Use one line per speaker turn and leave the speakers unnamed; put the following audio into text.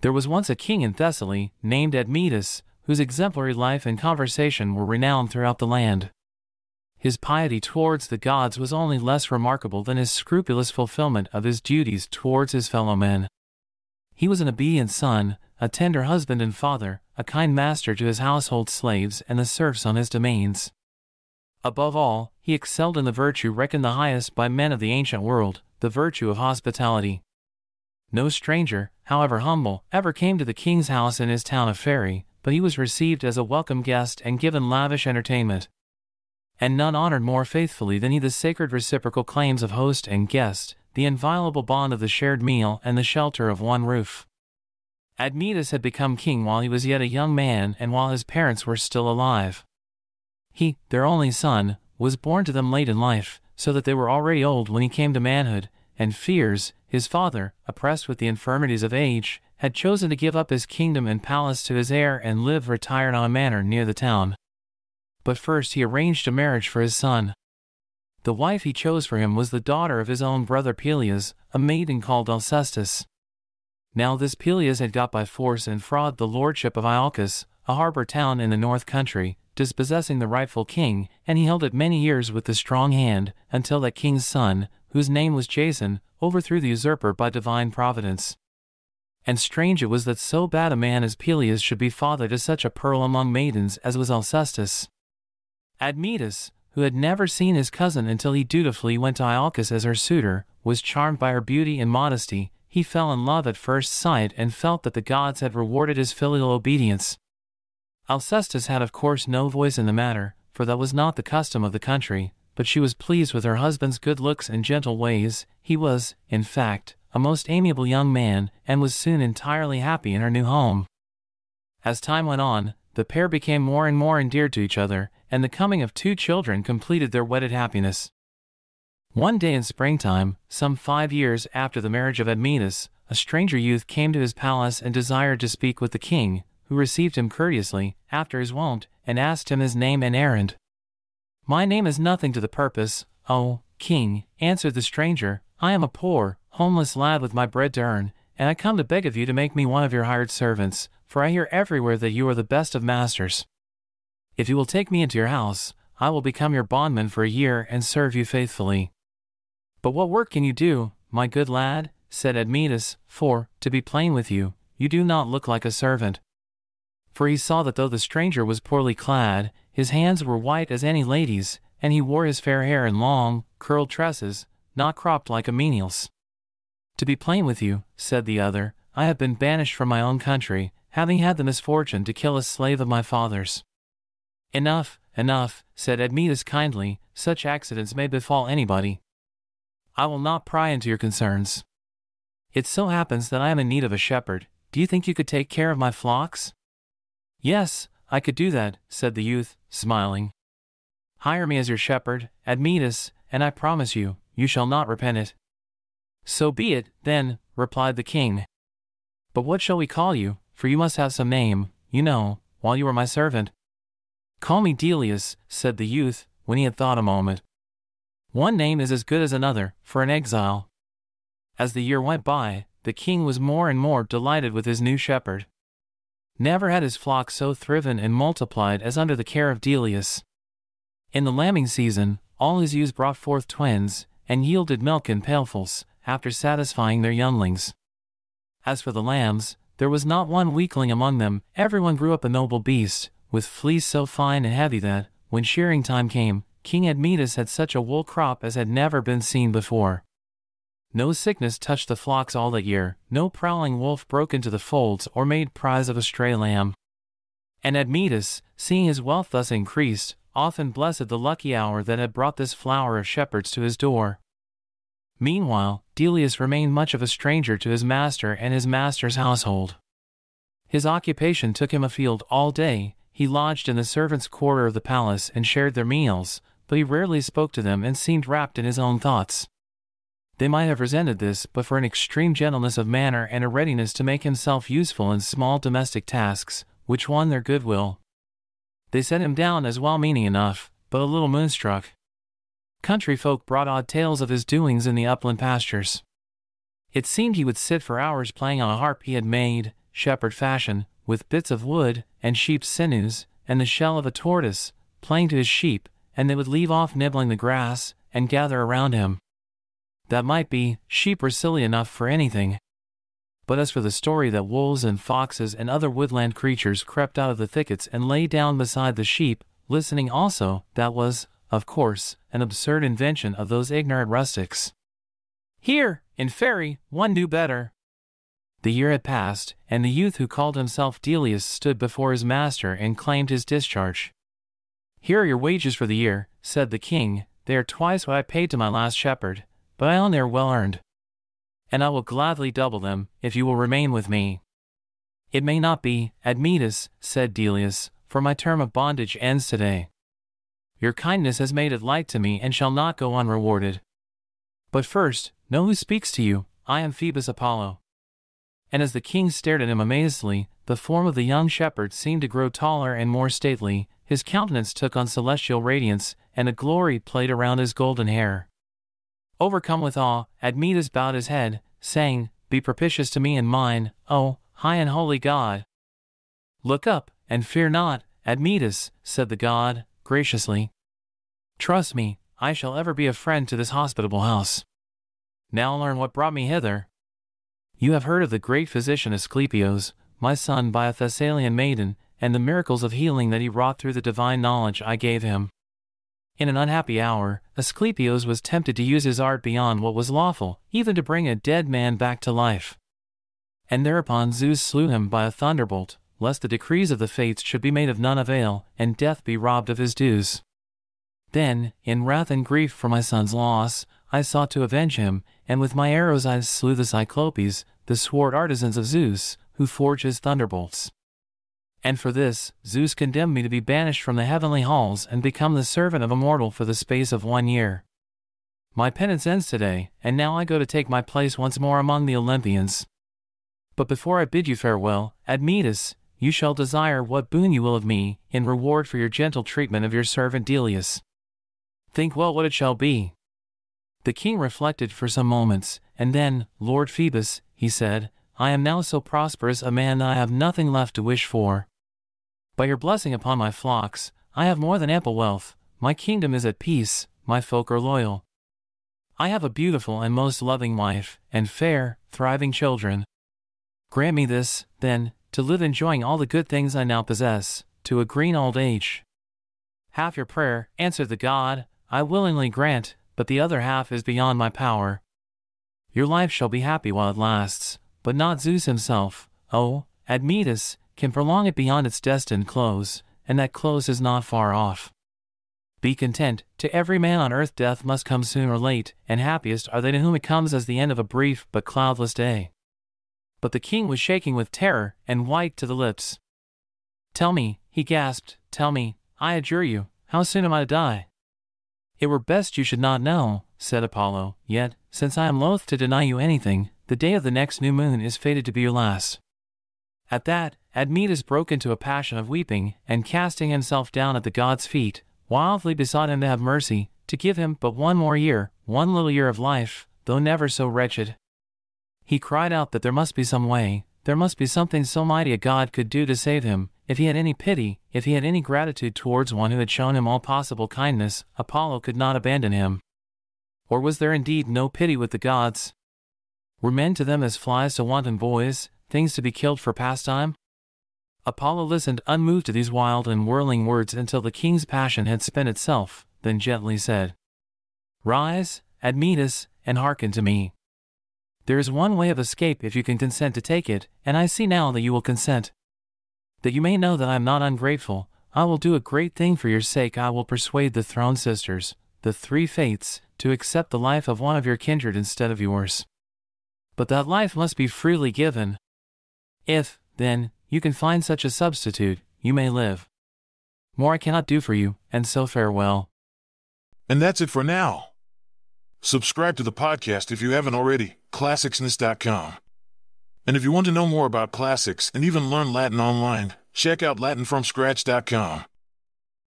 There was once a king in Thessaly, named Admetus, whose exemplary life and conversation were renowned throughout the land. His piety towards the gods was only less remarkable than his scrupulous fulfillment of his duties towards his fellow men. He was an obedient son, a tender husband and father, a kind master to his household slaves and the serfs on his domains. Above all, he excelled in the virtue reckoned the highest by men of the ancient world, the virtue of hospitality. No stranger, however humble, ever came to the king's house in his town of Pheræ, but he was received as a welcome guest and given lavish entertainment. And none honored more faithfully than he the sacred reciprocal claims of host and guest, the inviolable bond of the shared meal and the shelter of one roof. Admetus had become king while he was yet a young man and while his parents were still alive. He, their only son, was born to them late in life, so that they were already old when he came to manhood, and Pheres, his father, oppressed with the infirmities of age, had chosen to give up his kingdom and palace to his heir and live retired on a manor near the town. But first he arranged a marriage for his son. The wife he chose for him was the daughter of his own brother Pelias, a maiden called Alcestis. Now this Pelias had got by force and fraud the lordship of Iolcus, a harbor town in the north country, dispossessing the rightful king, and he held it many years with a strong hand, until that king's son, whose name was Jason, overthrew the usurper by divine providence. And strange it was that so bad a man as Pelias should be father to such a pearl among maidens as was Alcestis. Admetus, who had never seen his cousin until he dutifully went to Iolcus as her suitor, was charmed by her beauty and modesty, he fell in love at first sight and felt that the gods had rewarded his filial obedience. Alcestis had of course no voice in the matter, for that was not the custom of the country, but she was pleased with her husband's good looks and gentle ways, he was, in fact, a most amiable young man, and was soon entirely happy in her new home. As time went on, the pair became more and more endeared to each other, and the coming of two children completed their wedded happiness. One day in springtime, some five years after the marriage of Admetus, a stranger youth came to his palace and desired to speak with the king, who received him courteously, after his wont, and asked him his name and errand. My name is nothing to the purpose, O king, answered the stranger, I am a poor, homeless lad with my bread to earn, and I come to beg of you to make me one of your hired servants, for I hear everywhere that you are the best of masters. If you will take me into your house, I will become your bondman for a year and serve you faithfully. But what work can you do, my good lad? said Admetus, for, to be plain with you, you do not look like a servant. For he saw that though the stranger was poorly clad, his hands were white as any lady's, and he wore his fair hair in long, curled tresses, not cropped like a menial's. To be plain with you, said the other, I have been banished from my own country, having had the misfortune to kill a slave of my father's. Enough, enough, said Admetus kindly, such accidents may befall anybody. I will not pry into your concerns. It so happens that I am in need of a shepherd. Do you think you could take care of my flocks? Yes, I could do that, said the youth, smiling. Hire me as your shepherd, Admetus, and I promise you, you shall not repent it. So be it, then, replied the king. But what shall we call you, for you must have some name, you know, while you are my servant. Call me Delius, said the youth, when he had thought a moment. One name is as good as another, for an exile. As the year went by, the king was more and more delighted with his new shepherd. Never had his flock so thriven and multiplied as under the care of Delius. In the lambing season, all his ewes brought forth twins, and yielded milk in pailfuls, after satisfying their younglings. As for the lambs, there was not one weakling among them, everyone grew up a noble beast, with fleece so fine and heavy that, when shearing time came, King Admetus had such a wool crop as had never been seen before. No sickness touched the flocks all that year, no prowling wolf broke into the folds or made prize of a stray lamb. And Admetus, seeing his wealth thus increased, often blessed the lucky hour that had brought this flower of shepherds to his door. Meanwhile, Delius remained much of a stranger to his master and his master's household. His occupation took him afield all day, he lodged in the servants' quarter of the palace and shared their meals, but he rarely spoke to them and seemed wrapped in his own thoughts. They might have resented this but for an extreme gentleness of manner and a readiness to make himself useful in small domestic tasks, which won their goodwill. They set him down as well-meaning enough, but a little moonstruck. Country folk brought odd tales of his doings in the upland pastures. It seemed he would sit for hours playing on a harp he had made, shepherd fashion, with bits of wood, and sheep's sinews, and the shell of a tortoise, playing to his sheep, and they would leave off nibbling the grass, and gather around him. That might be, sheep were silly enough for anything. But as for the story that wolves and foxes and other woodland creatures crept out of the thickets and lay down beside the sheep, listening also, that was, of course, an absurd invention of those ignorant rustics. Here, in Pheræ, one knew better. The year had passed, and the youth who called himself Delius stood before his master and claimed his discharge. Here are your wages for the year, said the king, they are twice what I paid to my last shepherd, but I own they are well earned. And I will gladly double them, if you will remain with me. It may not be, Admetus, said Delius, for my term of bondage ends today. Your kindness has made it light to me and shall not go unrewarded. But first, know who speaks to you, I am Phoebus Apollo. And as the king stared at him amazedly, the form of the young shepherd seemed to grow taller and more stately, his countenance took on celestial radiance, and a glory played around his golden hair. Overcome with awe, Admetus bowed his head, saying, Be propitious to me and mine, O, high and holy God. Look up, and fear not, Admetus, said the god, graciously. Trust me, I shall ever be a friend to this hospitable house. Now learn what brought me hither. You have heard of the great physician Asclepios, my son by a Thessalian maiden, and the miracles of healing that he wrought through the divine knowledge I gave him. In an unhappy hour, Asclepios was tempted to use his art beyond what was lawful, even to bring a dead man back to life. And thereupon Zeus slew him by a thunderbolt, lest the decrees of the fates should be made of none avail, and death be robbed of his dues. Then, in wrath and grief for my son's loss, I sought to avenge him, and with my arrows I slew the Cyclopes, the sword artisans of Zeus, who forge his thunderbolts. And for this, Zeus condemned me to be banished from the heavenly halls and become the servant of a mortal for the space of one year. My penance ends today, and now I go to take my place once more among the Olympians. But before I bid you farewell, Admetus, you shall desire what boon you will of me, in reward for your gentle treatment of your servant Delius. Think well what it shall be. The king reflected for some moments, and then, Lord Phoebus, he said, I am now so prosperous a man that I have nothing left to wish for. By your blessing upon my flocks, I have more than ample wealth, my kingdom is at peace, my folk are loyal. I have a beautiful and most loving wife, and fair, thriving children. Grant me this, then, to live enjoying all the good things I now possess, to a green old age. Half your prayer, answered the god, I willingly grant, but the other half is beyond my power. Your life shall be happy while it lasts, but not Zeus himself, oh, Admetus, can prolong it beyond its destined close, and that close is not far off. Be content, to every man on earth death must come soon or late, and happiest are they to whom it comes as the end of a brief but cloudless day but the king was shaking with terror and white to the lips. Tell me, he gasped, tell me, I adjure you, how soon am I to die? It were best you should not know, said Apollo, yet, since I am loath to deny you anything, the day of the next new moon is fated to be your last. At that, Admetus broke into a passion of weeping, and casting himself down at the god's feet, wildly besought him to have mercy, to give him but one more year, one little year of life, though never so wretched, he cried out that there must be some way, there must be something so mighty a God could do to save him, if he had any pity, if he had any gratitude towards one who had shown him all possible kindness, Apollo could not abandon him. Or was there indeed no pity with the gods? Were men to them as flies to wanton boys, things to be killed for pastime? Apollo listened unmoved to these wild and whirling words until the king's passion had spent itself, then gently said, Rise, Admetus, and hearken to me. There is one way of escape if you can consent to take it, and I see now that you will consent. That you may know that I am not ungrateful, I will do a great thing for your sake. I will persuade the throne sisters, the three fates, to accept the life of one of your kindred instead of yours. But that life must be freely given. If, then, you can find such a substitute, you may live. More I cannot do for you, and so farewell.
And that's it for now. Subscribe to the podcast if you haven't already, classicsness.com. And if you want to know more about classics and even learn Latin online, check out latinfromscratch.com.